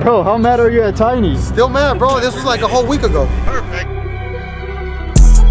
Bro, how mad are you at Tiny? Still mad, bro. This was like a whole week ago. Perfect.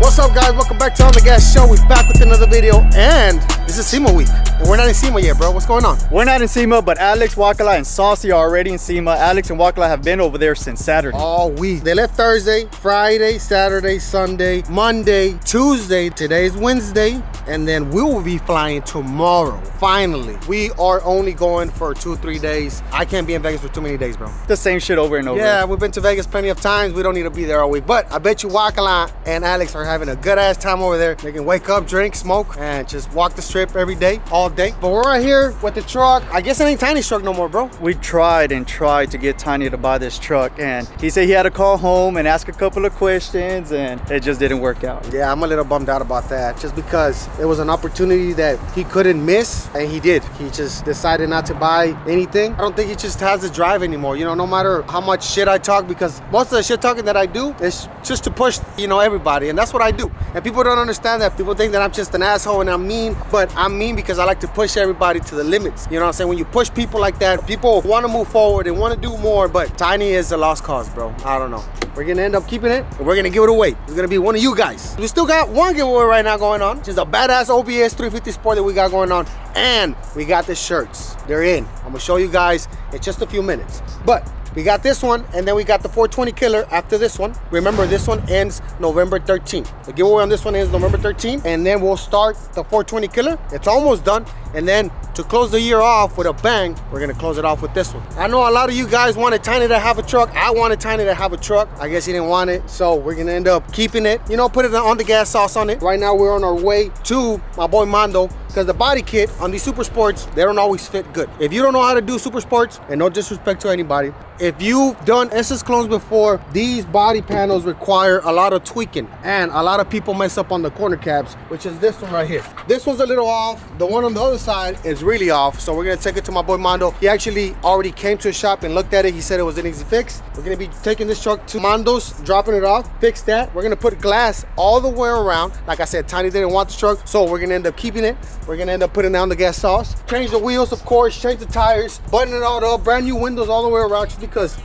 What's up, guys? Welcome back to On The Gas Show. We're back with another video, and this is SEMA week. We're not in SEMA yet, bro. What's going on? We're not in SEMA, but Alex, Wakala, and Saucy are already in SEMA. Alex and Wakala have been over there since Saturday. All week. They left Thursday, Friday, Saturday, Sunday, Monday, Tuesday. Today's Wednesday, and then we will be flying tomorrow. Finally, we are only going for two, three days. I can't be in Vegas for too many days, bro. The same shit over and over. Yeah, we've been to Vegas plenty of times. We don't need to be there all week. But I bet you Wakala and Alex are having a good ass time over there. They can wake up, drink, smoke, and just walk the strip every day, all day. But we're right here with the truck. I guess it ain't Tiny's truck no more, bro. We tried and tried to get Tiny to buy this truck, and he said he had to call home and ask a couple of questions, and it just didn't work out. Yeah, I'm a little bummed out about that just because it was an opportunity that he couldn't miss, and he did. He just decided not to buy anything. I don't think he just has the drive anymore, you know, no matter how much shit I talk, because most of the shit talking that I do is just to push, you know, everybody, and that's what I do. And people don't understand that. People think that I'm just an asshole and I'm mean, but I'm mean because I like to push everybody to the limits. You know what I'm saying? When you push people like that, people want to move forward and want to do more, but Tiny is a lost cause, bro. I don't know. We're gonna end up keeping it and we're gonna give it away. It's gonna be one of you guys. We still got one giveaway right now going on, which is a badass OBS 350 Sport that we got going on. And we got the shirts. They're in. I'm gonna show you guys in just a few minutes. But we got this one, and then we got the 420 killer after this one. Remember, this one ends November 13th. The giveaway on this one ends November 13th, and then we'll start the 420 killer. It's almost done. And then to close the year off with a bang, we're gonna close it off with this one. I know a lot of you guys wanted Tiny to have a truck. I wanted Tiny to have a truck. I guess he didn't want it, so we're gonna end up keeping it. You know, put it on the gas sauce on it. Right now, we're on our way to my boy Mondo because the body kit on these super sports they don't always fit good if you don't know how to do super sports and no disrespect to anybody if you've done SS clones before these body panels require a lot of tweaking and a lot of people mess up on the corner caps which is this one right here this one's a little off the one on the other side is really off so we're gonna take it to my boy Mondo. He actually already came to a shop and looked at it. He said it was an easy fix. We're gonna be taking this truck to Mondo's dropping it off fix that. We're gonna put glass all the way around. Like I said Tiny didn't want the truck so we're gonna end up keeping it. We're gonna end up putting down the gas sauce. Change the wheels, of course, change the tires, button it all up, brand new windows all the way around just because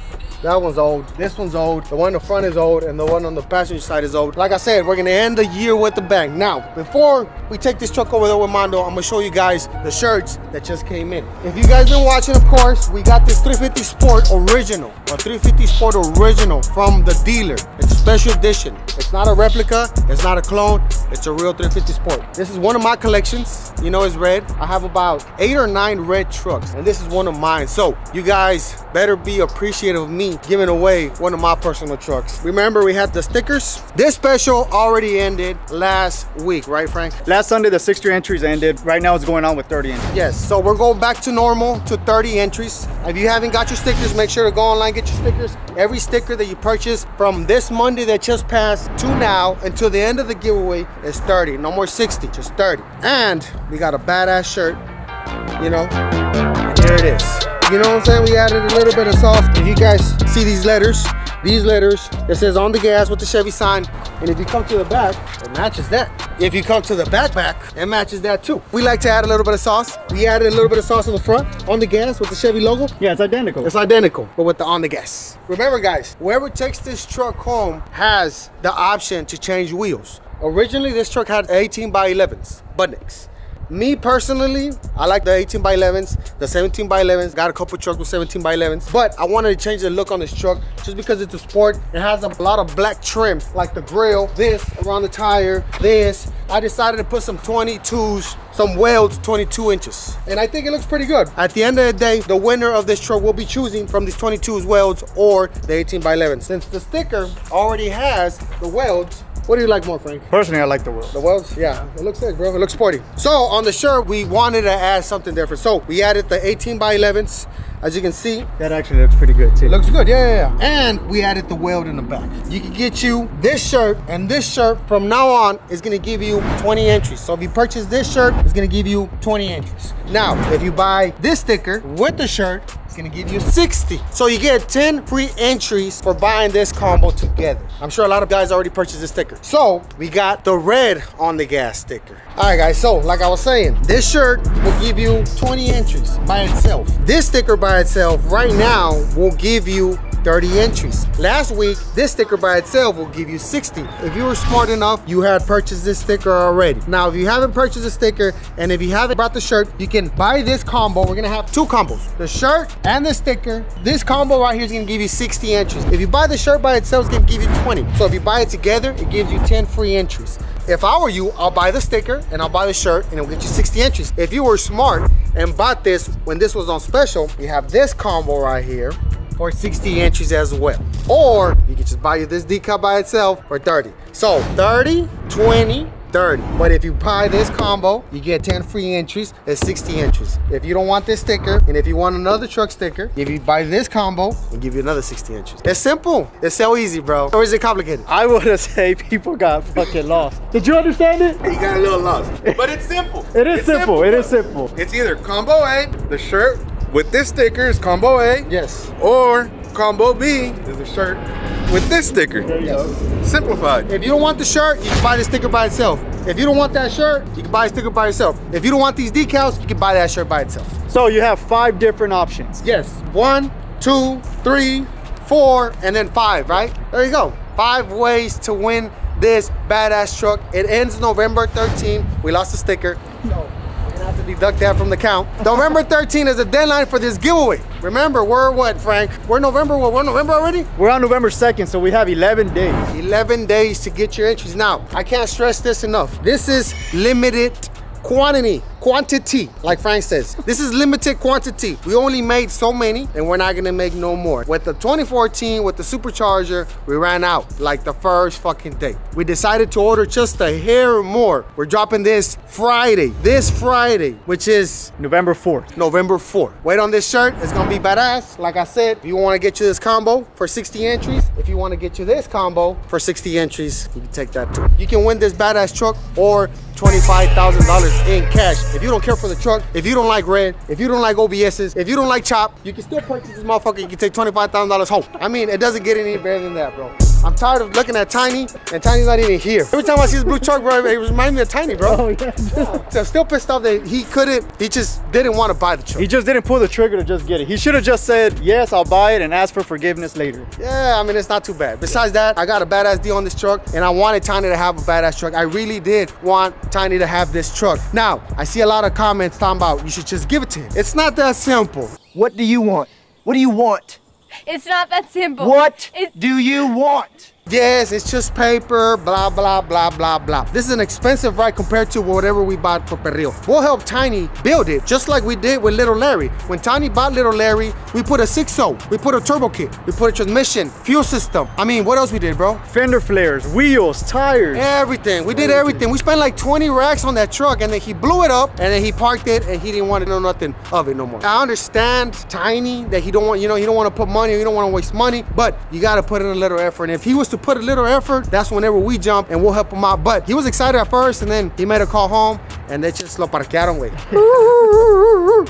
that one's old. This one's old. The one in the front is old, and the one on the passenger side is old. Like I said, we're gonna end the year with the bang. Now, before we take this truck over there with Mondo, I'm gonna show you guys the shirts that just came in. If you guys been watching, of course, we got this 350 Sport original, a 350 Sport original from the dealer. It's a special edition. It's not a replica. It's not a clone. It's a real 350 Sport. This is one of my collections. You know it's red. I have about eight or nine red trucks, and this is one of mine. So you guys better be appreciative of me giving away one of my personal trucks. Remember, we had the stickers. This special already ended last week, right, Frank? Last Sunday, the 60 entries ended. Right now, it's going on with 30 entries. Yes, so we're going back to normal to 30 entries. If you haven't got your stickers, make sure to go online, get your stickers. Every sticker that you purchase from this Monday that just passed to now until the end of the giveaway is 30. No more 60, just 30. And we got a badass shirt, you know, and here it is. You know what I'm saying? We added a little bit of sauce. If you guys see these letters, these letters, it says on the gas with the Chevy sign. And if you come to the back, it matches that. If you come to the back back, it matches that too. We like to add a little bit of sauce. We added a little bit of sauce on the front, on the gas with the Chevy logo. Yeah, it's identical. It's identical, but with the on the gas. Remember guys, whoever takes this truck home has the option to change wheels. Originally, this truck had 18 by 11s, Budniks. Me personally, I like the 18 by 11s, the 17 by 11s. Got a couple trucks with 17 by 11s, but I wanted to change the look on this truck just because it's a sport. It has a lot of black trim, like the grill, this around the tire, this. I decided to put some 22s, some welds 22 inches. And I think it looks pretty good. At the end of the day, the winner of this truck will be choosing from these 22s welds or the 18 by 11. Since the sticker already has the welds, what do you like more, Frank? Personally, I like the wheels. The welds? Yeah, it looks sick, bro. It looks sporty. So on the shirt, we wanted to add something different. So we added the 18 by 11s. As you can see, That actually looks pretty good too. looks good, yeah, yeah, yeah. And we added the weld in the back. You can get you this shirt, and this shirt from now on is gonna give you 20 entries. So if you purchase this shirt, it's gonna give you 20 entries. Now, if you buy this sticker with the shirt, it's gonna give you 60. So you get 10 free entries for buying this combo together. I'm sure a lot of guys already purchased this sticker. So we got the red on the gas sticker. All right, guys, so like I was saying, this shirt will give you 20 entries by itself. This sticker by itself right now will give you 30 entries. Last week, this sticker by itself will give you 60. If you were smart enough, you had purchased this sticker already. Now, if you haven't purchased a sticker and if you haven't bought the shirt, you can buy this combo. We're gonna have two combos, the shirt and the sticker. This combo right here is gonna give you 60 entries. If you buy the shirt by itself, it's gonna give you 20. So if you buy it together, it gives you 10 free entries. If I were you, I'll buy the sticker and I'll buy the shirt and it'll get you 60 entries. If you were smart and bought this when this was on special, you have this combo right here for 60 inches as well. Or you can just buy you this decal by itself for 30. So 30, 20, 30. But if you buy this combo, you get 10 free entries at 60 inches. If you don't want this sticker, and if you want another truck sticker, if you buy this combo, we'll give you another 60 inches. It's simple. It's so easy, bro. Or is it complicated? I would have say people got fucking lost. Did you understand it? You got a little lost. But it's simple. It is It's simple. It is simple. It's either combo A, the shirt with this sticker is combo A, Yes. or combo B is the shirt with this sticker. Yes. Simplified. If you don't want the shirt, you can buy the sticker by itself. If you don't want that shirt, you can buy a sticker by itself. If you don't want these decals, you can buy that shirt by itself. So you have five different options. Yes. One, two, three, four, and then five, right? There you go. Five ways to win this badass truck. It ends November 13. We lost the sticker. No. We're gonna have to deduct that from the count. November 13 is the deadline for this giveaway. Remember, we're what, Frank? We're November, what, we're November already? We're on November 2nd, so we have 11 days. 11 days to get your entries. Now, I can't stress this enough. This is limited quantity, quantity, like Frank says. This is limited quantity. We only made so many and we're not gonna make no more. With the 2014, with the supercharger, we ran out like the first fucking day. We decided to order just a hair more. We're dropping this Friday, this Friday, which is November 4th. November 4th. Wait on this shirt. It's gonna be badass. Like I said, if you wanna get you this combo for 60 entries, if you wanna get you this combo for 60 entries, you can take that too. You can win this badass truck or $25,000 in cash. If you don't care for the truck, if you don't like red, if you don't like OBSs, if you don't like chop, you can still purchase this motherfucker. You can take $25,000 home. I mean, it doesn't get any better than that, bro. I'm tired of looking at Tiny, and Tiny's not even here. Every time I see this blue truck, bro, it reminds me of Tiny, bro. Oh, yeah. So I'm still pissed off that he couldn't, he just didn't want to buy the truck. He just didn't pull the trigger to just get it. He should have just said, yes, I'll buy it and ask for forgiveness later. Yeah, I mean, it's not too bad. Besides that, I got a badass deal on this truck, and I wanted Tiny to have a badass truck. I really did want Tiny to have this truck. Now, I see a lot of comments talking about you should just give it to him. It's not that simple. What do you want? What do you want? It's not that simple. What It's do you want? Yes, it's just paper, blah, blah, blah, blah, blah. This is an expensive ride compared to whatever we bought for Perrillo. We'll help Tiny build it, just like we did with Little Larry. When Tiny bought Little Larry, we put a 6.0, we put a turbo kit, we put a transmission, fuel system. I mean, what else we did, bro? Fender flares, wheels, tires. Everything. We did everything. We spent like 20 racks on that truck and then he blew it up and then he parked it and he didn't want to know nothing of it no more. I understand Tiny that he don't want, you know, he don't want to put money, he don't want to waste money, but you got to put in a little effort. And if he was to put a little effort, that's whenever we jump and we'll help him out. But he was excited at first and then he made a call home and they just lo parquearon, güey.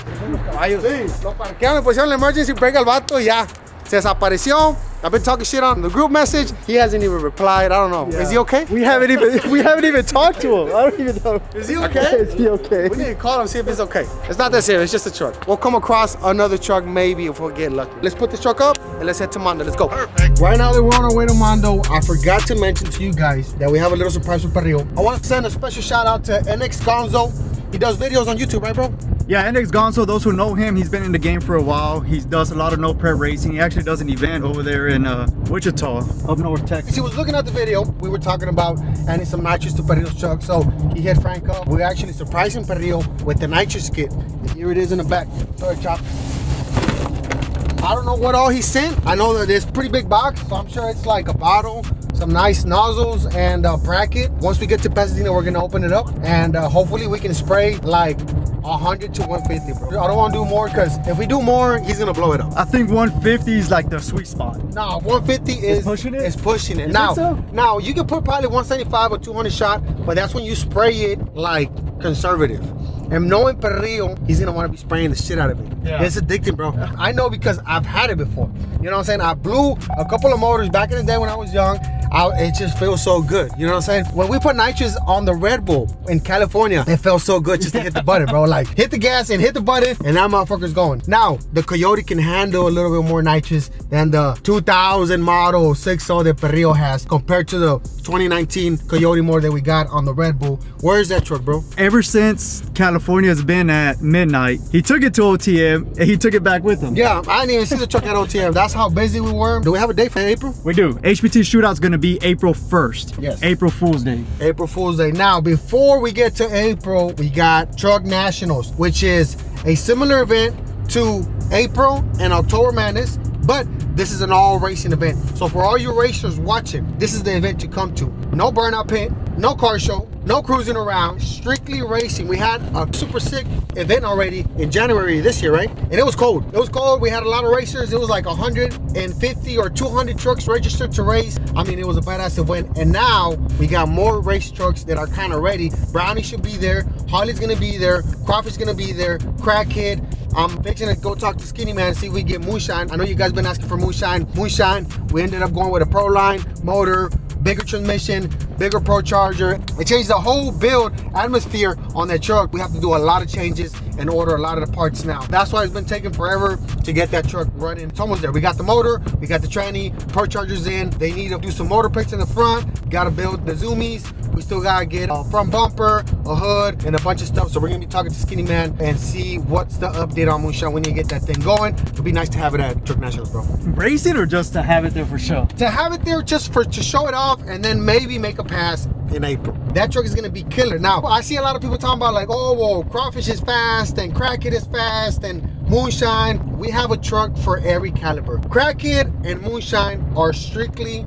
Sí, lo parquearon, pusieron emergency brake al vato y ya. Se desapareció. I've been talking shit on the group message. He hasn't even replied. I don't know. Is he okay? We haven't even we haven't even talked to him. I don't even know. Is he okay? Is he okay? We need to call him, see if he's okay. It's not that serious, it's just a truck. We'll come across another truck maybe if we get lucky. Let's put the truck up and let's head to Mondo. Let's go. Perfect. Right now that we're on our way to Mondo, I forgot to mention to you guys that we have a little surprise for Perrillo. I want to send a special shout out to NX Gonzo. He does videos on YouTube, right, bro? Yeah, NX Gonzo, those who know him, he's been in the game for a while. He does a lot of no prep racing. He actually does an event over there in uh, Wichita, up north Texas. He was looking at the video. We were talking about adding some nitrous to Perrillo's truck. So he hit Frank up. We're actually surprising Perrillo with the nitrous kit. Here it is in the back. Sorry, chop. I don't know what all he sent. I know that it's pretty big box, so I'm sure it's like a bottle, some nice nozzles, and a bracket. Once we get to Pasadena, we're gonna open it up, and uh, hopefully we can spray like 100 to 150, bro. I don't want to do more because if we do more, he's gonna blow it up. I think 150 is like the sweet spot. No, 150 is pushing it? Is pushing it. You now, so? now you can put probably 175 or 200 shot, but that's when you spray it like conservative. And knowing Perrillo, he's gonna want to be spraying the shit out of it. Yeah. It's addicting, bro. I know because I've had it before. You know what I'm saying? I blew a couple of motors back in the day when I was young. I, it just feels so good. You know what I'm saying? When we put nitrous on the Red Bull in California, it felt so good just to hit the button, bro. Like hit the gas and hit the button, and that motherfucker's going. Now the Coyote can handle a little bit more nitrous than the 2000 model 6.0 that Perrillo has compared to the 2019 Coyote motor that we got on the Red Bull. Where is that truck, bro? Ever since California's been at midnight, he took it to OTM and he took it back with him. Yeah, I didn't even see the truck at OTM. That's how busy we were. Do we have a date for April? We do. HPT shootout's gonna be April 1st. Yes. April Fool's Day. April Fool's Day. Now, before we get to April, we got Truck Nationals, which is a similar event to April and October Madness, but this is an all racing event. So for all you racers watching, this is the event to come to. No burnout pit, no car show, no cruising around, strictly racing. We had a super sick event already in January this year, right? And it was cold. It was cold. We had a lot of racers. It was like 150 or 200 trucks registered to race. I mean, it was a badass event. And now we got more race trucks that are kind of ready. Brownie should be there. Harley's gonna be there. Crawford's gonna be there. Crackhead. I'm fixing to go talk to Skinny Man, see if we get Moonshine. I know you guys been asking for Moonshine. Moonshine, we ended up going with a Pro Line motor, bigger transmission, bigger Pro Charger. It changed the whole build atmosphere on that truck. We have to do a lot of changes and order a lot of the parts now. That's why it's been taking forever to get that truck running. It's almost there. We got the motor, we got the tranny, Pro Chargers in. They need to do some motor picks in the front. Got to build the zoomies. We still gotta get a front bumper, a hood, and a bunch of stuff. So we're gonna be talking to Skinny Man and see what's the update on Moonshine when you get that thing going. It'd be nice to have it at Truck Nationals, bro. Racing or just to have it there for show? To have it there just for to show it off and then maybe make a pass in April. That truck is gonna be killer. Now, I see a lot of people talking about like, oh, well, Crawfish is fast and Crackhead is fast and Moonshine. We have a truck for every caliber. Crackhead and Moonshine are strictly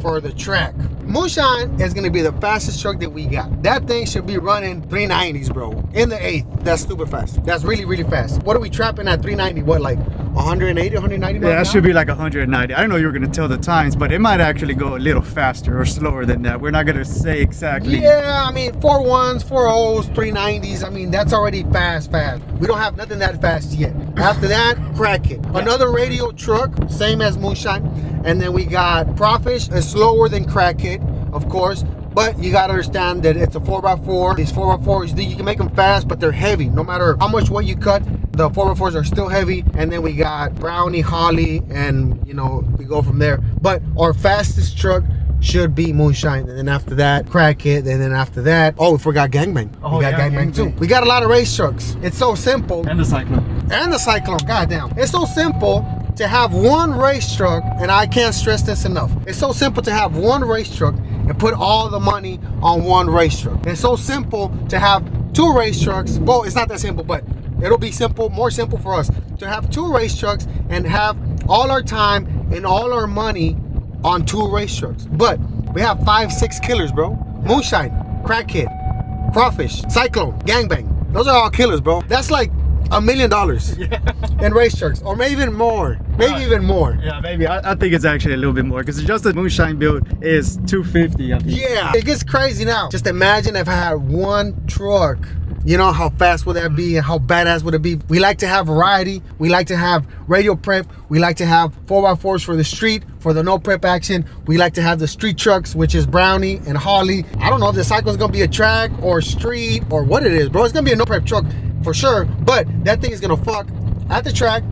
for the track. Moonshine is gonna be the fastest truck that we got. That thing should be running 390s, bro. In the eighth. That's super fast. That's really, really fast. What are we trapping at 390? What, like 180, 190 Yeah, that should be like 190. I don't know you were gonna tell the times, but it might actually go a little faster or slower than that. We're not gonna say exactly. Yeah, I mean, four ones, four O's, three nineties. I mean, that's already fast, fast. We don't have nothing that fast yet. After that, crack it. Another radial truck, same as Moonshine. And then we got Crawfish, is slower than Crackhead, of course. But you gotta understand that it's a 4x4. These 4x4s, you can make them fast, but they're heavy. No matter how much weight you cut, the 4x4s are still heavy. And then we got Brownie, Holly, and you know, we go from there. But our fastest truck should be Moonshine. And then after that, Crackhead. And then after that, oh, we forgot Gangbang. Oh, we got yeah, Gangbang too. We got a lot of race trucks. It's so simple. And the Cyclone. And the Cyclone, goddamn. It's so simple to have one race truck, and I can't stress this enough. It's so simple to have one race truck and put all the money on one race truck. It's so simple to have two race trucks. Well, it's not that simple, but it'll be simple, more simple for us to have two race trucks and have all our time and all our money on two race trucks. But we have five, six killers, bro. Moonshine, Crackhead, Crawfish, Cyclone, Gangbang. Those are all killers, bro. That's like a million dollars in race trucks, or maybe even more. Maybe even more. Yeah, maybe. I, I think it's actually a little bit more because just the Moonshine build is 250. I think. Yeah, it gets crazy now. Just imagine if I had one truck. You know how fast would that be and how badass would it be? We like to have variety. We like to have radio prep. We like to have 4x4s for the street, for the no prep action. We like to have the street trucks, which is Brownie and Harley. I don't know if the cycle is gonna be a track or street or what it is, bro. It's gonna be a no prep truck for sure. But that thing is gonna fuck at the track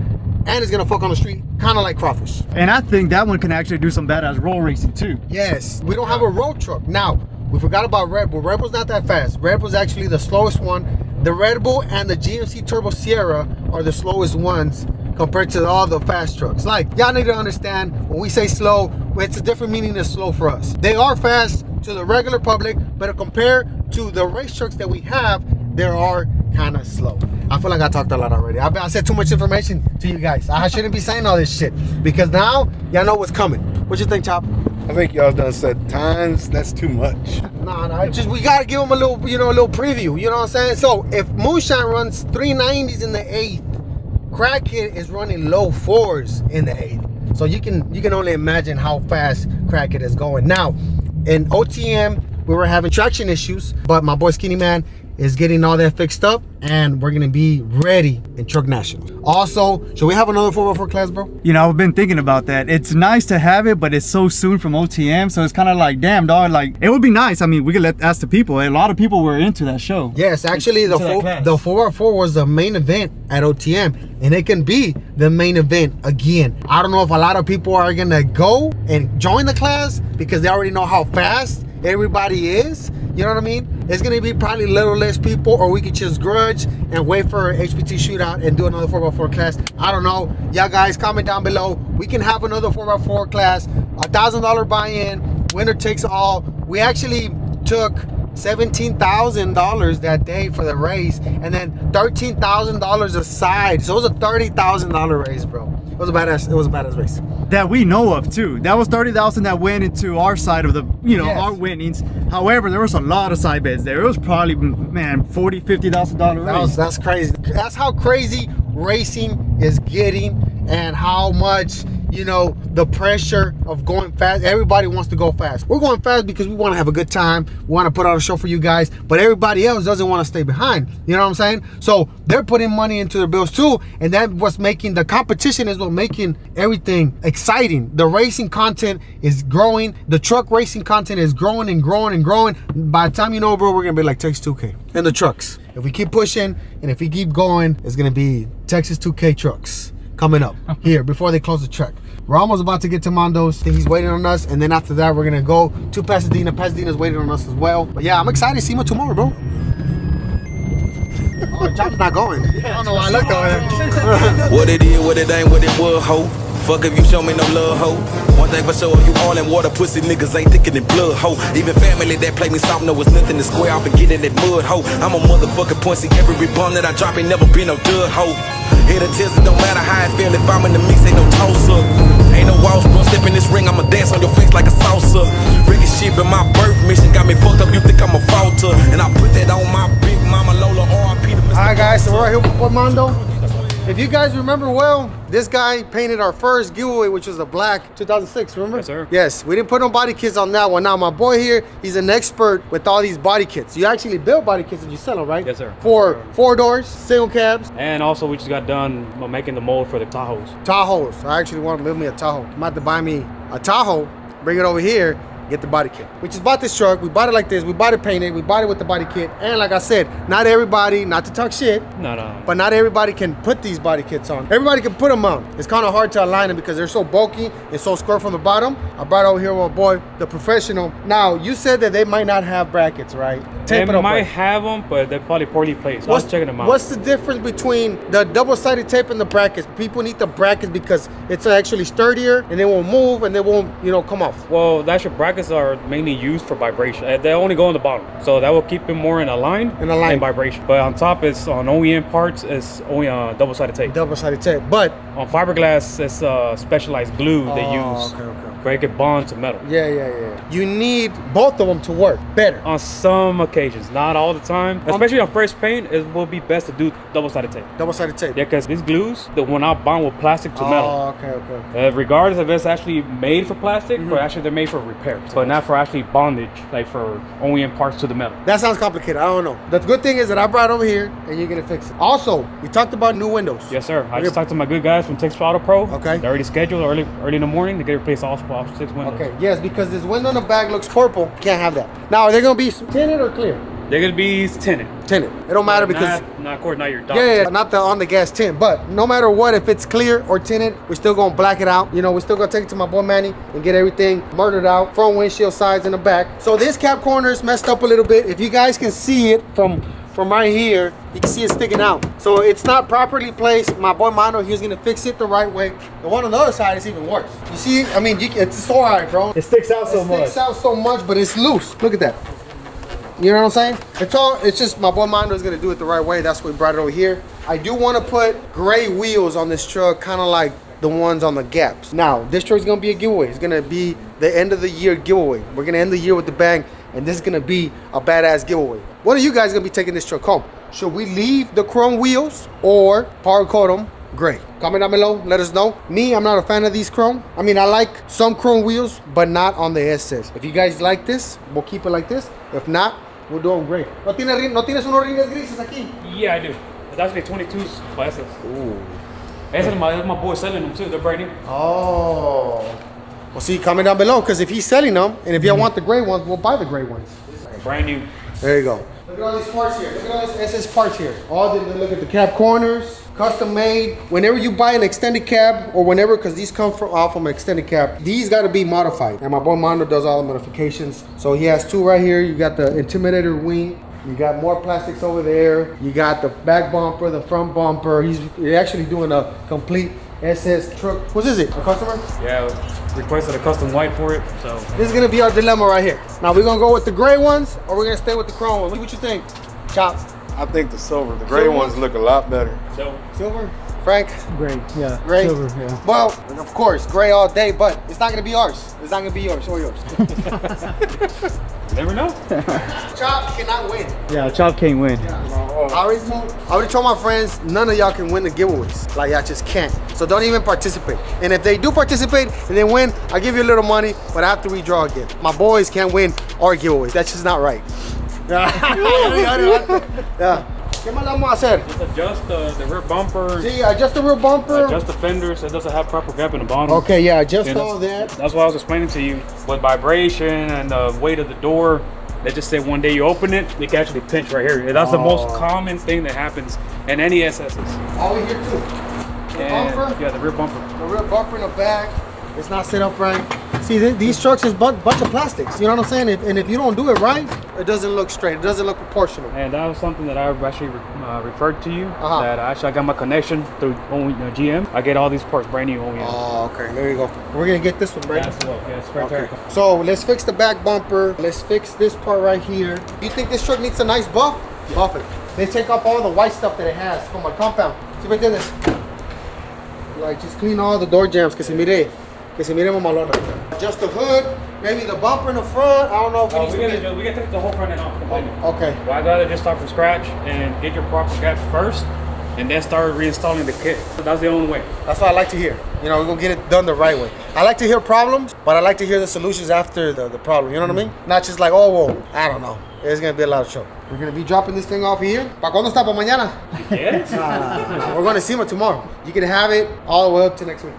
and it's gonna fuck on the street, kind of like crawfish. And I think that one can actually do some badass roll racing too. Yes, we don't have a road truck. Now, we forgot about Red Bull. Red Bull's not that fast. Red Bull's actually the slowest one. The Red Bull and the GMC Turbo Sierra are the slowest ones compared to all the fast trucks. Like, y'all need to understand when we say slow, it's a different meaning than slow for us. They are fast to the regular public, but compared to the race trucks that we have, there are kind of slow. I feel like I talked a lot already. I, I said too much information to you guys. I shouldn't be saying all this shit because now y'all know what's coming. What you think, Chop? I think y'all done said times. That's too much. Nah, nah, just we gotta give them a little, you know, a little preview. You know what I'm saying? So if Moonshine runs 390s in the eighth, Crackhead is running low fours in the eighth. So you can you can only imagine how fast Crackhead is going. Now, in OTM, we were having traction issues, but my boy Skinny Man, is getting all that fixed up and we're gonna be ready in Truck National. Also, should we have another 4x4 class, bro? You know, I've been thinking about that. It's nice to have it, but it's so soon from OTM, so it's kind of like, damn, dog. Like, it would be nice. I mean, we could let ask the people. A lot of people were into that show. Yes, actually, the four, the 4x4 was the main event at OTM, and it can be the main event again. I don't know if a lot of people are gonna go and join the class because they already know how fast everybody is. You know what I mean? It's gonna be probably a little less people, or we could just grudge and wait for HPT shootout and do another 4x4 class. I don't know. Y'all guys, comment down below. We can have another 4x4 class, a thousand dollar buy-in, winner takes all. We actually took $17,000 that day for the race and then $13,000 aside. So it was a $30,000 race, bro. It was a badass, it was a badass race. That we know of too. That was 30,000 that went into our side of the, you know, Yes. our winnings. However, there was a lot of side bets there. It was probably, man, 40, 50,000 dollar That was, that's crazy. That's how crazy racing is getting and how much, you know, the pressure of going fast. Everybody wants to go fast. We're going fast because we want to have a good time. We want to put on a show for you guys, but everybody else doesn't want to stay behind. You know what I'm saying? So they're putting money into their bills too, and that what's making the competition is what making everything exciting. The racing content is growing. The truck racing content is growing and growing and growing. By the time you know, bro, we're gonna be like Texas 2K and the trucks. If we keep pushing and if we keep going, it's gonna be Texas 2K trucks coming up here before they close the track. We're almost about to get to Mondo's. He's waiting on us, and then after that, we're gonna go to Pasadena. Pasadena's waiting on us as well. But yeah, I'm excited to see him tomorrow, bro. Oh, John's not going. I don't know why I looked over there. What it is, what it ain't, what it was, ho. Fuck if you show me no love, ho. One thing for sure, you all in water, pussy niggas ain't thicker than blood, ho. Even family that play me soft know it's nothing to square off and get in that mud, ho. I'm a motherfucking see every bomb that I drop ain't never been no dud, ho. Hit a test, it don't matter how I feel if I'm in the mix, ain't no toss up. Ain't no walls, bro. Step in this ring, I'ma dance on your face like a salsa. Ricky shit, but my birth mission got me fucked up. You think I'm a falter? And I put that on my big mama Lola R.I.P. to Mr. All right, guys, so we're right here with Mondo. If you guys remember well, this guy painted our first giveaway, which was a black 2006, remember? Yes, sir. Yes, we didn't put no body kits on that one. Now, my boy here, he's an expert with all these body kits. You actually build body kits and you sell them, right? Yes, sir. For four doors, single cabs, And also, we just got done making the mold for the Tahoes. Tahoes. I actually want to build me a Tahoe. I'm about to buy me a Tahoe, bring it over here, get the body kit. We just bought this truck. We bought it like this. We bought it painted. We bought it with the body kit. And like I said, not everybody, not to talk shit, No, no. but not everybody can put these body kits on. Everybody can put them on. It's kind of hard to align them because they're so bulky and so square from the bottom. I brought over here with my boy, the professional. Now, you said that they might not have brackets, right? They Tape up might have them, but they're probably poorly placed. I was checking them out. What's the difference between the double-sided tape and the brackets? People need the brackets because it's actually sturdier and they won't move and they won't, you know, come off. well, that's your actual brackets are mainly used for vibration. Uh, They only go on the bottom, so that will keep it more in a line In a line. and vibration. But on top, it's on OEM parts. It's only uh, double-sided tape. Double-sided tape, but on fiberglass, it's uh, specialized glue they Oh, use, okay, okay. Where it bond to metal. yeah, yeah, yeah. You need both of them to work better. On some occasions, not all the time. Especially on fresh paint, it will be best to do double-sided tape. Double-sided tape. Yeah, because these glues, they will not bond with plastic to metal. Oh, okay, okay. Uh, regardless if it's actually made for plastic, Mm-hmm. but actually they're made for repairs, but not for actually bondage, like for OEM parts to the metal. That sounds complicated. I don't know. The good thing is that I brought over here and you're gonna fix it. Also, we talked about new windows. Yes, sir. I Okay. just talked to my good guys from Texas Auto Pro. Okay. They're already scheduled early, early in the morning to get replaced all, six windows. Okay, yes, because this window in the back looks purple. Can't have that. Now, are they gonna be tinted or clear? They're gonna be tinted. Tinted. It don't matter because not, not of course not your yeah, yeah, yeah, not the on the gas tint, but no matter what, if it's clear or tinted, we're still gonna black it out. You know, we're still gonna take it to my boy Manny and get everything murdered out, front windshield sides and the back. So this cap corner is messed up a little bit. If you guys can see it from from right here, you can see it sticking out. So it's not properly placed. My boy Mano, he's gonna fix it the right way. The one on the other side is even worse. You see, I mean, you, it's so hard, bro. It sticks out so it much. It sticks out so much, but it's loose. Look at that. You know what I'm saying? It's all, it's just my boy Mondo is gonna do it the right way. That's why we brought it over here. I do wanna put gray wheels on this truck, kind of like the ones on the gaps. Now, this truck's gonna be a giveaway. It's gonna be the end of the year giveaway. We're gonna end the year with the bang, and this is gonna be a badass giveaway. What are you guys gonna be taking this truck home? Should we leave the chrome wheels or powder coat them gray? Comment down below, let us know. Me, I'm not a fan of these chrome. I mean, I like some chrome wheels, but not on the SS. If you guys like this, we'll keep it like this. If not, We'll do them gray. ¿No tienes, no tienes unos rines grises aquí? Yeah, I do. It's actually 22s by SS. Ooh. That's my, my boy selling them too. They're brand new. Oh. Well, see, comment down below because if he's selling them and if y'all mm-hmm. want the gray ones, we'll buy the gray ones. Brand new. There you go. Look at all these parts here. Look at all these SS parts here. All the, look at the cab corners, custom made. Whenever you buy an extended cab or whenever, because these come from off from an extended cab, these got to be modified. And my boy Mondo does all the modifications. So he has two right here. You got the Intimidator wing. You got more plastics over there. You got the back bumper, the front bumper. He's actually doing a complete SS truck. What is it? A customer? Yeah, requested a custom white for it. So This is gonna be our dilemma right here. Now we're gonna go with the gray ones or we're gonna stay with the chrome ones. What you think? Chop. I think the silver, the gray Silver? ones look a lot better. so Silver? Frank? Gray, yeah. Gray? Silver, yeah. Well, of course, gray all day, but it's not gonna be ours. It's not gonna be yours or yours. you never know. Chop cannot win. Yeah, Chop can't win. I already told, I already told my friends none of y'all can win the giveaways. Like y'all just can't. So don't even participate. And if they do participate and they win, I'll give you a little money, but I have to redraw again. My boys can't win our giveaways. That's just not right. yeah. ¿Qué más le vamos a hacer? Just adjust the, the rear bumper. See, adjust the rear bumper. Adjust the fenders. It doesn't have proper gap in the bottom. Okay, yeah, adjust Yeah, all that. That's what I was explaining to you. With vibration and the weight of the door, they just say one day you open it, it can actually pinch right here. That's the most Oh. common thing that happens in any SSs. All we here too. The And, bumper, yeah, the rear bumper. the rear bumper in the back. It's not set up right. See, th- these trucks is bu- bunch of plastics. You know what I'm saying? If, and if you don't do it right, it doesn't look straight. It doesn't look proportional. And that was something that I actually uh, referred to you. Uh-huh. That actually I got my connection through only, uh, GM. I get all these parts brand new OEM. Oh, okay. There you go. We're gonna get this one, right? That's what, yeah, spare Okay. So let's fix the back bumper. Let's fix this part right here. You think this truck needs a nice buff? Buff it. Let's take off all the white stuff that it has from my compound. See what this? Like just clean all the door jambs que se mire, que se mire mamalona. Just the hood, maybe the bumper in the front. I don't know if it Oh, needs we to gotta, be. we gotta take the whole front end off completely. Oh, okay. Well, I'd rather just start from scratch and get your proper gaps first, and then start reinstalling the kit. That's the only way. That's what I like to hear. You know, we're gonna get it done the right way. I like to hear problems, but I like to hear the solutions after the, the problem. You know what I mean? Mm. Not just like, oh, well, I don't know. It's gonna be a lot of trouble. We're gonna be dropping this thing off here. ¿Para cuándo está? ¿Para mañana? Yeah. We're gonna see it tomorrow. You can have it all the way up to next week.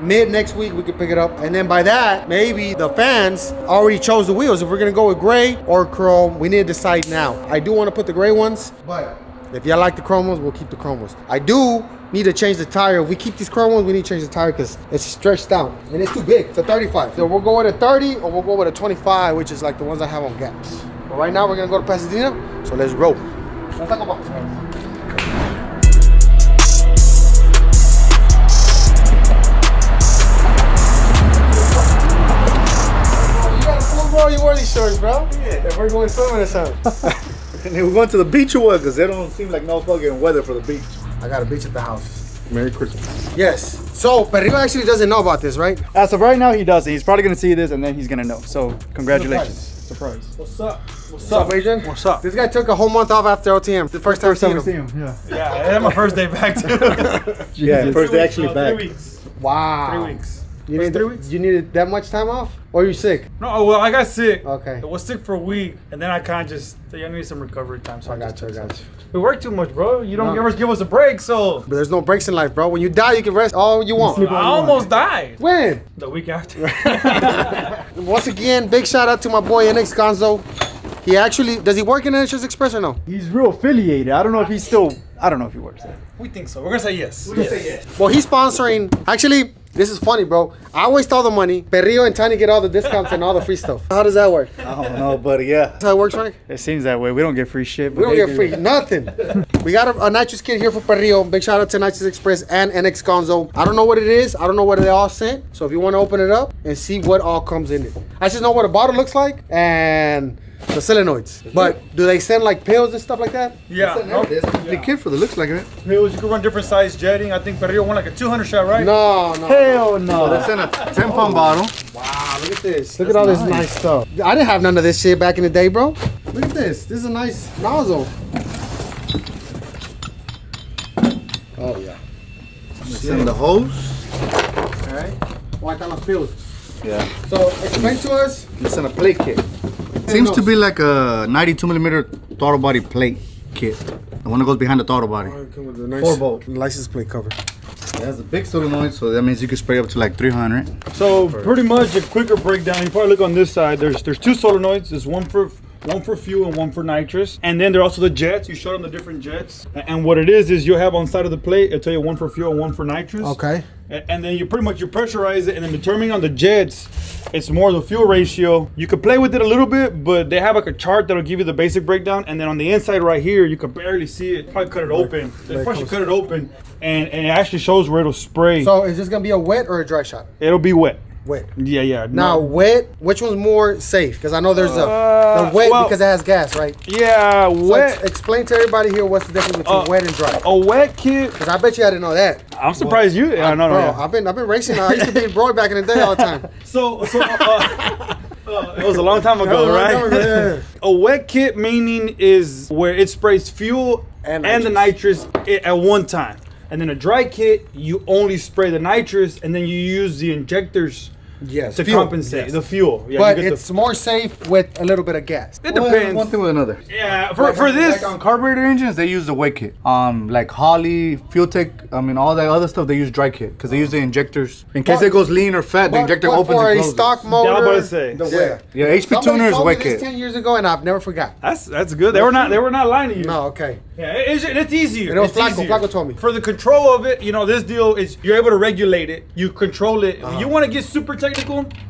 Mid next week, we could pick it up. And then by that, maybe the fans already chose the wheels. If we're gonna go with gray or chrome, we need to decide now. I do wanna put the gray ones, but if y'all like the chrome ones, we'll keep the chrome ones. I do need to change the tire. If we keep these chrome ones, we need to change the tire because it's stretched out and it's too big. It's a 35. So we'll go with a 30 or we'll go with a 25, which is like the ones I have on gaps. But right now, we're gonna go to Pasadena, so let's roll. Bro, you wear shorts, bro. Yeah. We're going swimming or something. And then we're going to the beach or what? Because they don't seem like no fucking weather for the beach. I got a beach at the house. Merry Christmas. Yes. So, Perrillo actually doesn't know about this, right? As of right now, he doesn't. He's probably gonna see this and then he's gonna know. So congratulations. Surprise. What's up? What's up, Adrian? What's up? This guy took a whole month off after OTM. The first time First time we seeing see him. him. Yeah. Yeah, that's my first day back too. Yeah, first day actually back. Three weeks. Wow. Three weeks. You need needed, three weeks? You needed that much time off? Or you sick? No, oh, well, I got sick. Okay. I was sick for a week, and then I kind of just, I need some recovery time. So I, I got just you, I took got you. We work too much, bro. You don't No. ever give us a break, so But there's no breaks in life, bro. When you die, you can rest all you want. I almost died When? the week after. Once again, big shout out to my boy NX Gonzo. He actually, does he work in NX Express or no? He's real affiliated. I don't know if he's still. I don't know if he works there. we think so. We're gonna say yes. We'll say yes. Well, he's sponsoring. Actually, this is funny, bro. I waste all the money. Perrillo and Tiny get all the discounts and all the free stuff. How does that work? I don't know, buddy. Yeah. That's how it works, Frank? It seems that way. We don't get free shit. We don't get free nothing. we got a, a nitrous kit here for Perrillo. Big shout out to Nitrous Express and NX Gonzo. I don't know what it is. I don't know what they all sent. So if you want to open it up and see what all comes in it, I just know what a bottle looks like and the solenoids. But do they send like pills and stuff like that? Yeah. No, The kid for the looks like it. pills, you can run different size jetting. I think Perrillo won like a 200 shot, right? No, no. Hell no. That's in a 10 pound bottle. Wow, look at this. Look at all this nice stuff. I didn't have none of this shit back in the day, bro. Look at this. This is a nice nozzle. Oh, yeah. It's in the hose. All right. Why can't pills? Yeah. So explain to us. It's in a plate kit. Seems to be like a 92 millimeter throttle body plate kit. The one that goes behind the throttle body. Come with a nice Four bolt. license plate cover. It has a big solenoid, so that means you can spray up to like 300. So pretty much a quicker breakdown. You probably look on this side. There's there's two solenoids. There's one for one for fuel and one for nitrous. And then there are also the jets. You showed them the different jets. And what it is is you'll have on side of the plate. It'll tell you one for fuel and one for nitrous. Okay. And then you pretty much you pressurize it, and then determining on the jets, it's more the fuel ratio. You could play with it a little bit, but they have like a chart that'll give you the basic breakdown. And then on the inside right here, you can barely see it. Probably cut it open. They probably cut it open, and, and it actually shows where it'll spray. So is this gonna be a wet or a dry shot? it'll be wet. Wet. Yeah, yeah. Now no. wet, which one's more safe? Because I know there's a Uh, the wet well- because it has gas, right? yeah, So wet. ex- explain to everybody here what's the difference between Uh, wet and dry. a wet kit. Because I bet you I didn't know that. I'm surprised you. Yeah, no, no. Bro, yeah. I've been I've been racing. I used to be in Broad back in the day all the time. So, so uh, uh, it was a long time ago, Yeah, right? time ago, A wet kit meaning is where it sprays fuel And and, the nitrous at one time, and then a dry kit you only spray the nitrous and then you use the injectors Yes. to fuel. compensate Yes. the fuel. Yeah, But you get it's more safe with a little bit of gas. it depends. One thing with another. yeah, for, for this, Like on carburetor engines, they use the wet kit. Um, like Holley, Fuel Tech, I mean, all that other stuff, they use dry kit because they use the injectors. In case But- it goes lean or fat, the But- injector but opens for and a closes. stock motor. about to say. the Yeah. wet. yeah, HP Somebody tuner is told me wet this kit. ten years ago, and I've never forgot. that's that's good. They were not they were not lying to you. No, okay. Yeah, it- it's, it's easier. And it was It's Flacco. easier. Flacco told me. For the control of it, you know, this deal is you're able to regulate it. You control it. Uh-huh. You want to get super technical,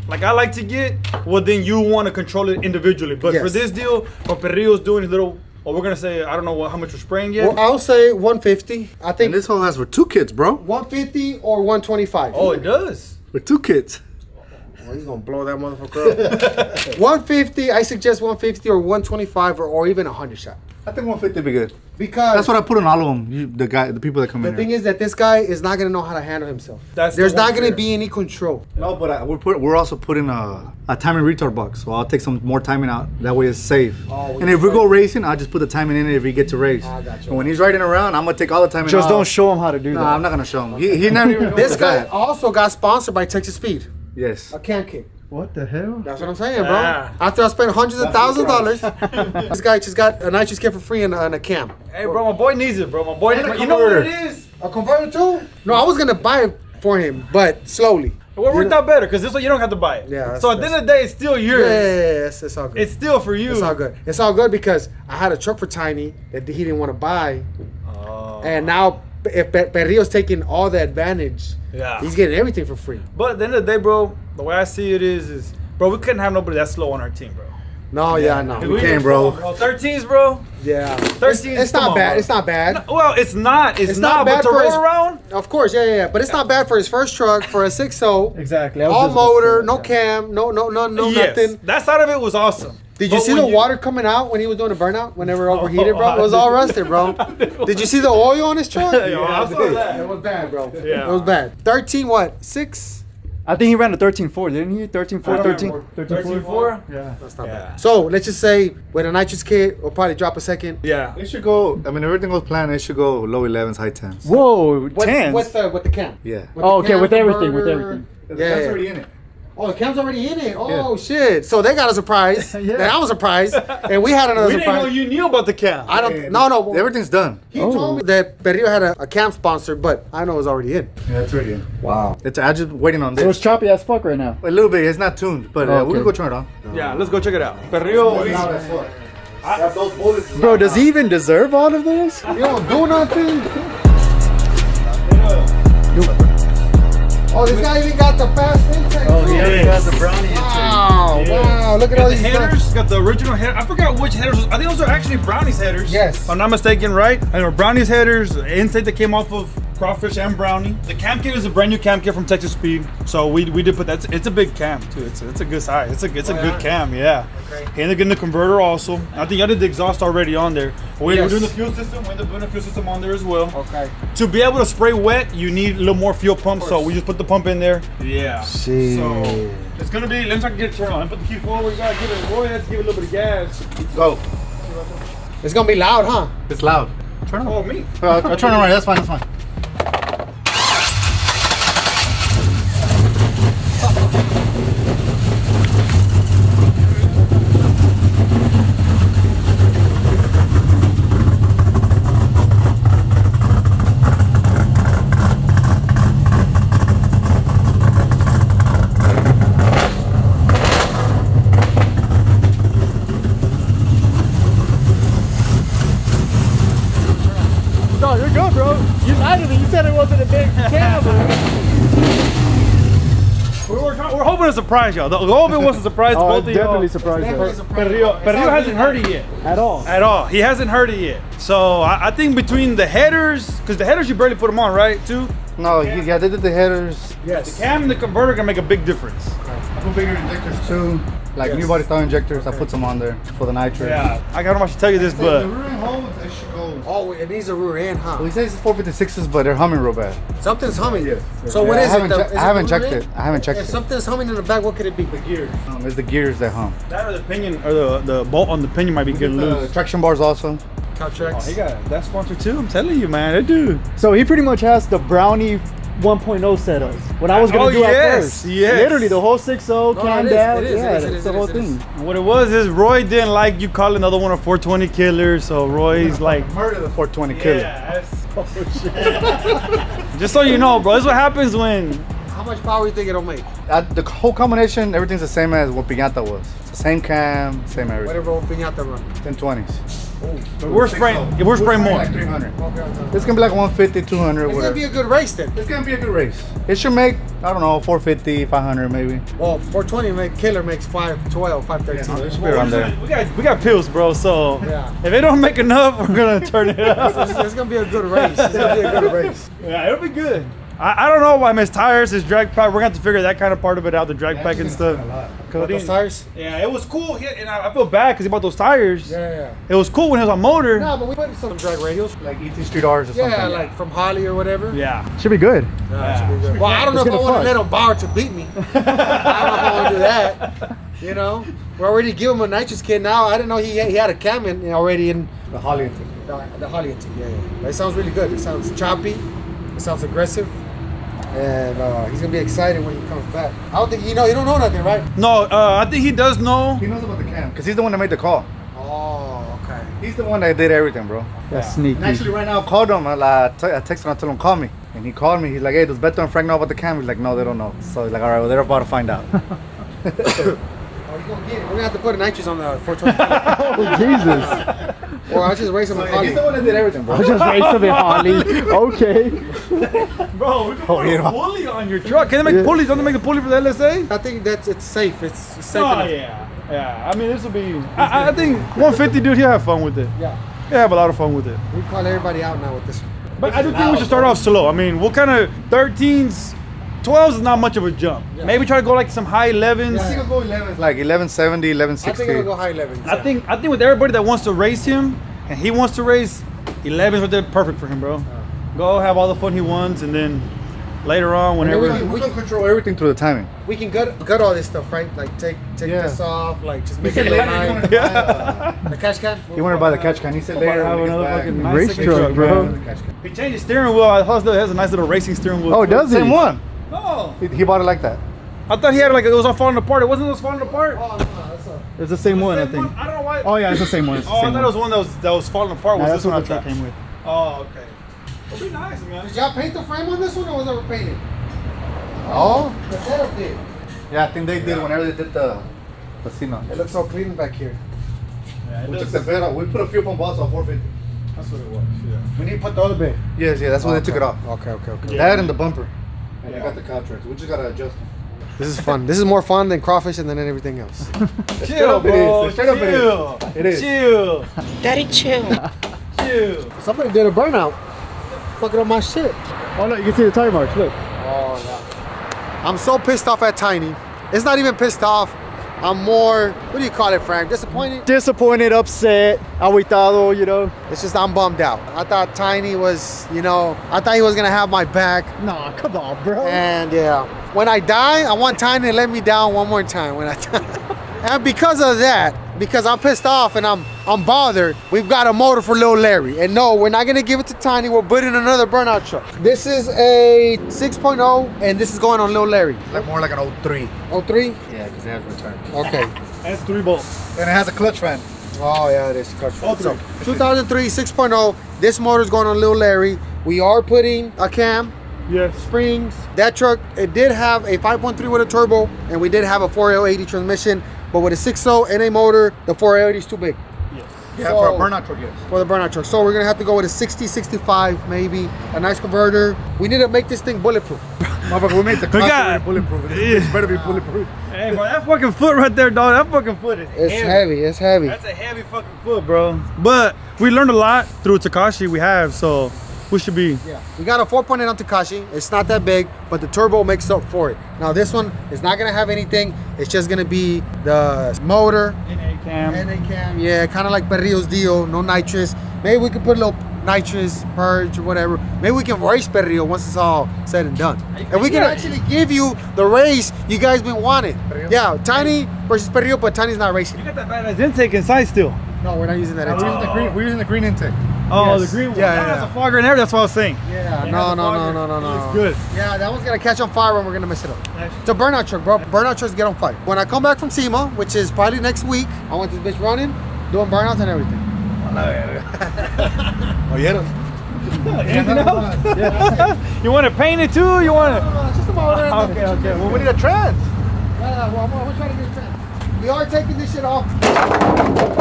like I like to get. Well, then you want to control it individually. But for this deal, what Perrillo's doing is little. Well, we're gonna say I don't know what, how much we're spraying yet. Well, I'll say 150. I And think this whole has for two kids, bro. 150 or 125. oh, it does. For two kids. Oh, he's gonna blow that motherfucker up. 150. I suggest 150 or 125 or, or even a 100 shot. I think 150 be good. Because That's what I put on all of them. You, the guy, the people that come the in. The thing here. is that this guy is not gonna know how to handle himself. That's There's one not gonna fear. be any control. no, but I, we're put, we're also putting a, a timing retard box, so I'll take some more timing out. That way it's safe. Oh, we and if we safe. go racing, I'll just put the timing in it if we get to race. I got you. And when he's riding around, I'm gonna take all the timing. Just off. don't show him how to do No, that. I'm not gonna show him. He, he never even This guy also got sponsored by Texas Speed, Yes. a cam kit. What the hell? That's what I'm saying, bro. Ah. After I spent hundreds of thousands of dollars, this guy just got a nitrous kit for free and, a- and a cam. Hey, bro, my boy needs it, bro. My boy, And a you know what it is? A converter too? No, I was gonna buy it for him, but slowly. Well, it worked out better because this way you don't have to buy it. Yeah, So at the end of the day, it's still Yeah, yours. yeah, yeah, it's, it's all good. It's still for you. It's all good. It's all good because I had a truck for Tiny that he didn't want to buy, Oh. and now if Pe- Perrillo's taking all the advantage, Yeah. he's getting everything for free. But at the end of the day, bro, the way I see it is, is bro, we couldn't have nobody that slow on our team, bro. No, yeah, no, We can't, bro. 13s, bro. yeah. It's, 13s. it's come not on, bad. bro. It's not bad. Well, it's not. It's, It's not. not bad but to for roll his- around, Of course, yeah, yeah, yeah. But it's not bad for his first truck for a six zero. Exactly. All just about to motor, no cam, no, no, no, no, yes, nothing. that side of it was awesome. Did you But see when the water coming out when he was doing the burnout? Whenever it oh, overheated, bro, it was all rusted, bro. Did you see the oil on his truck? yeah, I saw that. It was bad, bro. Yeah. It was bad. Thirteen, what? Six? I think he ran a 13.4, didn't he? 13.4, 13. 13 4. Yeah. That's not Yeah. bad. So let's just say with a nitrous kit, we'll probably drop a second. Yeah. It should go. I mean, everything goes planned. It should go low 11s, high 10s. Whoa, 10s. with the with the cam. Yeah. With Oh, okay, cam, with everything, with everything. Yeah, That's yeah. already in it. Oh, the cam's already in it. Oh shit! So they got a surprise. Yeah. And I was surprised, and we had another We didn't know surprise. you knew about the cam. I don't. No, no. Everything's done. He told me that Perrillo had a, a cam sponsor, but I know it was already in. Yeah, it's already in. Wow. It's I'm just waiting on So it's this. choppy as fuck right now. A little bit. It's not tuned, but uh, Okay. we can go turn it on. yeah, let's go check it out. Perrillo. Bro, does he even deserve all of this? You don't do nothing. Oh, this guy even got the fast intake. Oh, too. yeah, he got the brownie. Wow, wow, look at all the these headers, stuff. got the original header. I forgot which headers. I think those are actually Brownie's headers. Yes. If I'm not mistaken, right? I know Brownie's headers, intake that came off of Crawfish and Brownie. The cam kit is a brand new cam kit from Texas Speed. So we, we did put that. It's a big cam too. It's a, it's a good size. It's a it's a oh, good cam. Yeah. Okay. And they're getting the converter also. I think I did the exhaust already on there. We, Yes. We're doing the fuel system. We're doing the fuel system on there as well. Okay. To be able to spray wet, you need a little more fuel pump. So we just put the pump in there. Yeah. See. So it's gonna be. Let me try to get it turned on. Put the key forward. You gotta give it. Roy has to give it a little bit of gas. Go. It's gonna be loud, huh? It's loud. Turn on. Oh me. Uh, I'll turn it on right. That's fine. That's fine. hoping to surprise y'all. The whole bit was a surprise to Oh, both of definitely y'all. surprised Definitely us. surprised. Perrio, Perrio hasn't heard it yet. At all. At all. He hasn't heard it yet. So I, I think between the headers, because the headers you barely put them on, right? Too. No, he, yeah, they did the headers. Yes. The cam and the converter gonna make a big difference. I put bigger injectors too. Like new body style injectors, I put some on there for the nitrous. Yeah. I don't know if I should tell you this, The but rear end holes, they should go. Oh, it needs a rear end, huh? Well, he says it's 456s, but they're humming real bad. Something's humming. So what Yeah, is I haven't it? though? check- Is I haven't the checked rear it. I haven't checked If it. something's humming in the back, what could it be? The gears. Um, it's the gears that hum. that or the pinion or the the bolt on the pinion might be getting The loose. traction bars also. Caltracs. Oh, he got that sponsor too. I'm telling you, man, that dude. So he pretty much has the Brownie 1.0 setup. What I was gonna Oh, do yes, at first. yes. Literally the whole 6.0 No, cam it is, down. it is, it yeah, is, it that's the it whole is, thing. What it was is Roy didn't like you calling another one a 420 killer, so Roy's like, Murder the 420 killer. yeah, that's Just so you know, bro, this is what happens when How much power you think it'll make? Uh, the whole combination, everything's the same as what Piñata was. It's the same cam, same everything. Whatever will Piñata run. 1020s. But we're spraying, we're spraying more. Like 300. Okay, okay. It's gonna be like 150, 200, It's gonna be a good race then. It's gonna be a good race. It should make, I don't know, 450, 500 maybe. Well, 420 make killer makes 512, 513. It should be there. We got we got pills, bro. So Yeah. if they don't make enough, we're gonna turn it up. it's, it's gonna be a good race. It's gonna be a good race. yeah, it'll be good. I, I don't know why Miss tires, is drag pack. We're gonna have to figure that kind of part of it out, the drag pack and stuff. What, those tires? Yeah, it was cool. He, and I, I feel bad because he bought those tires. Yeah, yeah. It was cool when he was on motor. No, but we put some drag radials. Like ET Street R's or Yeah, something. Yeah, like from Holly or whatever. Yeah. Should be good. Yeah. Well, I don't know if I gonna want fly. to let him Bauer to beat me. I don't know if I want to do that. You know, we're already give him a nitrous kit now. I didn't know he he had a cam in already in The Holley. the, the Holley intake. Yeah, yeah. It sounds really good. It sounds choppy. It sounds aggressive. And uh, he's gonna be excited when he comes back. I don't think he know. He don't know nothing, right? No, uh, I think he does know. He knows about the cam because he's the one that made the call. Oh, okay. He's the one that did everything, bro. That's sneaky. And actually, right now, I called him. I, I, t- I texted him. I told him call me, and he called me. He's like, "Hey, does Beto and Frank know about the cam?" He's like, "No, they don't know." So he's like, "All right, well, they're about to find out." Oh, he's gonna get it. We're gonna have to put a nitrous on the 420. oh, Jesus. Or I'll just race him with Holly. he's the one that did everything, bro. I just raised a bit, Holly. Okay. Bro, we can oh, put yeah. a pulley on your truck. Can they make pulleys? Don't they make a pulley for the LSA? I think that's it's safe. It's, it's safe Oh enough. yeah, yeah. I mean, this will be. I, I think 150, dude. He'll have fun with it. Yeah. He'll have a lot of fun with it. We call everybody out now with this one. But I do think we should start off slow. I mean, what kind of 13s, 12s is not much of a jump. Maybe try to go like some high 11s. I think I'll go 11. Like 1170, I think it'll go high 11. I think I think with everybody that wants to race him and he wants to race, 11s are there perfect for him, bro. Go have all the fun he wants, and then later on, then we whenever. can- we can control everything through the timing. we can gut gut all this stuff, right? Like take take Yeah. this off, like just make it late later he wanted night. to buy, uh, The cash can. He wanted to buy the catch can. He said later have when he gets another fucking he's nice Race like, looking truck, bro. the catch can. He changed the steering wheel. I thought it has a nice little racing steering wheel. Oh, does he? Same one. No. He, he bought it like that. I thought he had like it was all falling apart. It wasn't. It was falling apart. Oh, no, that's a, It's the same one, I Same think. one? I don't know why. Oh, yeah, it's the same one. It's the Oh, I same thought it was one that was that was falling apart. Yeah, Was that's this one? what I the truck came with. Oh, okay. It'll be nice, man. did y'all paint the frame on this one, or was it ever painted? Oh, the setup did. Yeah, I think they did whenever they did the casino. It looks so clean back here. Yeah, it We took the bed off. We put a few pump balls on 450. That's what it was. Yeah. We need to put the other bed. Yes, yeah, that's why they took it off. Okay, okay, okay. That and the bumper. And Yeah. I got the cow. We just gotta adjust them. This is fun. This is more fun than crawfish and than everything else. Chill, bro. is. Straight up it is. chill. It is. Chill. Daddy, chill. Chill. Somebody did a burnout. Fucking up my shit. Oh, look, you can see the tire marks. Look. Oh no. I'm so pissed off at Tiny. It's not even pissed off. I'm more, what do you call it, Frank? Disappointed? Disappointed, upset, aguitado, you know. It's just I'm bummed out. I thought Tiny was, you know, I thought he was gonna have my back. Nah, come on, bro. And yeah, when I die, I want Tiny to let me down one more time when I die. and because of that, because I'm pissed off and I'm I'm bothered, we've got a motor for Lil Larry. And no, we're not gonna give it to Tiny. We're putting another burnout truck. This is a 6.0, and this is going on Lil Larry. Like more like an 03. 03? Yeah, because it has return. Okay. That's three bolts. And it has a clutch fan. Oh yeah, it is. Clutch All So, 2003 6.0. oh. This motor's going on Lil Larry. We are putting a cam, Yes. springs. That truck, it did have a 5.3 with a turbo, and we did have a 4L80 transmission. But with a 6.0 NA motor, the 4L80 is too big Yeah, So- for a burnout truck, yes. for the burnout truck. So we're gonna have to go with a 60, 65 maybe, a nice converter. We need to make this thing bulletproof. Motherfucker, we made the We car bulletproof. This Yeah. better be bulletproof. Hey, bro, that fucking foot right there, dog. That fucking foot is It's heavy. It's heavy. That's a heavy fucking foot, bro. But we learned a lot through Takashi. We have, so we should be. Yeah. We got a 4.8 on Takashi. It's not that big, but the turbo makes up for it. Now this one is not gonna have anything. It's just gonna be the motor, NA cam. NA cam. Yeah, kind of like Perrio's deal. No nitrous. Maybe we could put a little nitrous purge or whatever. Maybe we can race Perrio once it's all said and done. And we can Yeah. actually give you the race you guys been wanting. Yeah, Tiny versus Perrio, but Tiny's not racing. You got that badass intake inside still. No, we're not using that. We're using the intake. green. We're using the green intake. Oh, Yes. the green one. Yeah, That yeah, has a fogger in there. That's what I was saying. Yeah, It no, has no, no, no, no, no. It's good. Yeah, that one's gonna catch on fire and we're gonna mess it up. It's a burnout truck, bro. Burnout trucks get on fire. When I come back from SEMA, which is probably next week, I want this bitch running, doing burnouts and everything. Oh, yeah. Anything else? you want to paint it too? You want to? Just a motor. and Okay, okay. Well, we need a trans. Yeah, well, we're trying to get a trend. We are taking this shit off.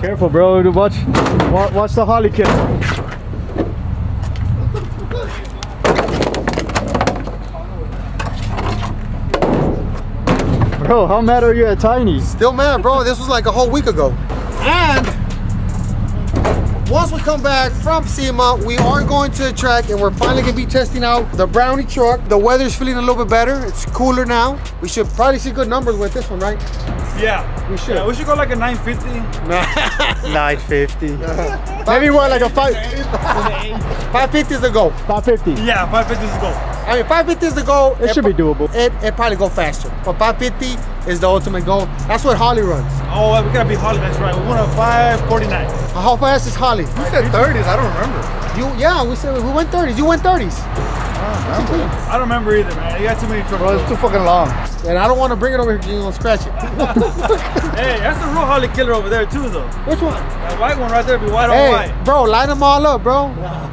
Careful, bro. Watch, watch, the Holly kid. Bro, how mad are you at Tiny? Still mad, bro. This was like a whole week ago. And once we come back from SEMA, we are going to the track and we're finally gonna be testing out the Brownie truck. The weather's feeling a little bit better. It's cooler now. We should probably see good numbers with this one, right? Yeah. We should. Yeah, we should go like a 950. 950. Maybe what, like a five, 550 is the goal. 550. Yeah, 550 is go. I mean, 550 is the goal. It should be doable. It, it probably go faster. But 550 is the ultimate goal. That's what Holly runs. Oh, we gotta be Holly. That's right. We want a 549. How fast is Holly? You said 30s. I don't remember. You yeah, we said we went 30s. You went 30s. I don't remember either, man. You got too many trucks. Bro, it's too fucking long. And I don't want to bring it over here. You're gonna scratch it. Hey, that's the real Holly killer over there too, though. Which one? That white one right there be white on Hey, white. bro, line them all up, bro.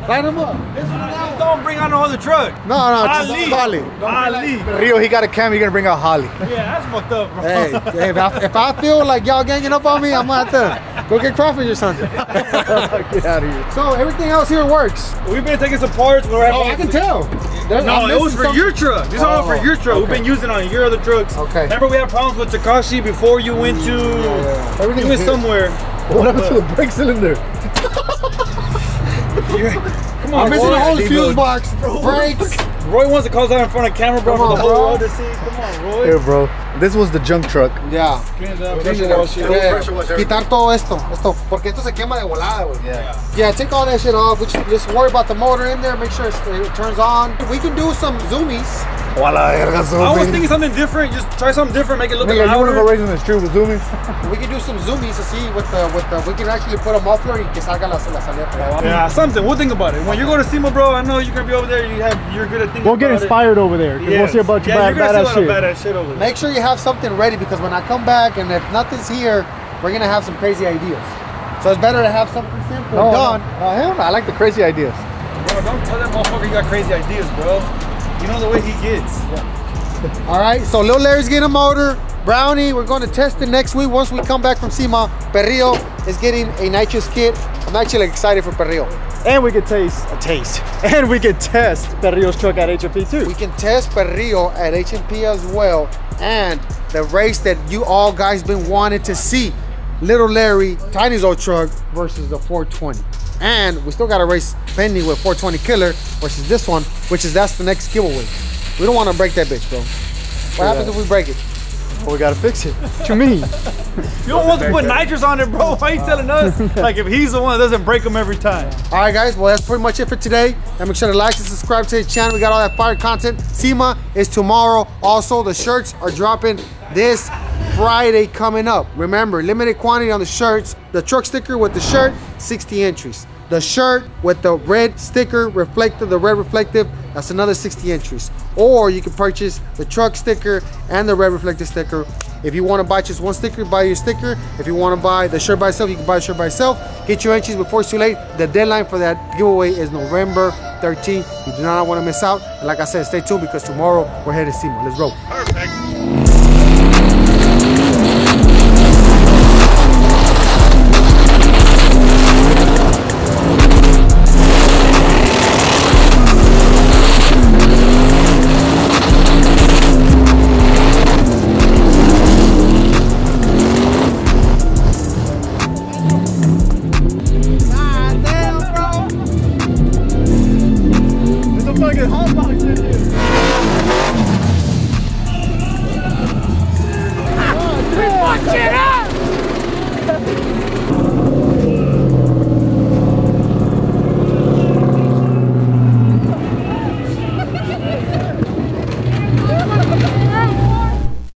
Line them up. This one now, don't bring out no other truck. No, no, just Ali. Holly. Ali. Rio, he got a cam. You're gonna bring out Holly. Yeah, that's fucked up, bro. Hey, hey, if I, if I feel like y'all ganging up on me, I'm gonna have to go get crawfish or something. Get out of here. So everything else here works. We've been taking some parts. We're Oh, I can tell. There's- No, it was for your truck. These are all for Oh, your truck. We've been using on your other trucks. Okay. Remember we had problems with Takashi before you went to Everything's you went somewhere. What happened to the brake cylinder? Come I'm missing Roy. the whole fuse box, brakes. Roy wants to call out in front of camera, bro, Come for the whole bro. other seat. Come on, Roy. Here, bro. This was the junk truck. Yeah. Clean it up. Clean it up. Yeah. pressure wash everything. Quitar todo esto, esto, porque esto se quema de volada, güey. Yeah. Yeah, take all that shit off. We just, just worry about the motor in there. Make sure it's- it turns on. We can do some zoomies. Wala, verga, I was thinking something different. Just try something different. Make it look Nigga, you wanna go louder. race in the street with zooming? We can do some zoomies to see with the with the. We can actually put a muffler y que salga la, la salida. Yeah, something. We'll think about it. When you go to SEMA, bro, I know you're gonna be over there. You have, you're good at thinking. We'll get about inspired over there. It. Cause we'll see a bunch yeah, of bad, you're gonna badass see a shit. lot of badass shit over there. Make sure you have something ready because when I come back and if nothing's here, we're gonna have some crazy ideas. So it's better to have something simple No, done. no, no, hell no. I like the crazy ideas. Bro, don't tell that motherfucker you got crazy ideas, bro. You know the way he gets. All right, so Lil Larry's getting a motor. Brownie, we're going to test it next week once we come back from SEMA. Perrio is getting a nitrous kit. I'm actually excited for Perrio. And we can taste, a taste. And we can test Perrio's truck at HFP too. We can test Perrio at HMP as well. And the race that you all guys been wanting to see. Little Larry, Tiny's old truck versus the 420. And we still got a race pending with 420 Killer versus this one, which is that's the next giveaway. We don't want to break that bitch, bro. What happens if we break it? Well, we gotta fix it. What you mean? You don't want to put nitrous on it, bro. Why are you telling us? like if he's the one that doesn't break them every time. All right, guys. Well, that's pretty much it for today. And make sure to like and subscribe to the channel. We got all that fire content. SEMA is tomorrow. Also, the shirts are dropping this Friday coming up. Remember, limited quantity on the shirts. The truck sticker with the shirt, 60 entries. The shirt with the red sticker reflective, the red reflective, that's another 60 entries. Or you can purchase the truck sticker and the red reflective sticker. If you want to buy just one sticker, buy your sticker. If you want to buy the shirt by itself, you can buy the shirt by itself. Get your entries before it's too late. The deadline for that giveaway is November 13th. You do not want to miss out. And like I said, stay tuned because tomorrow we're headed to SEMA. Let's roll.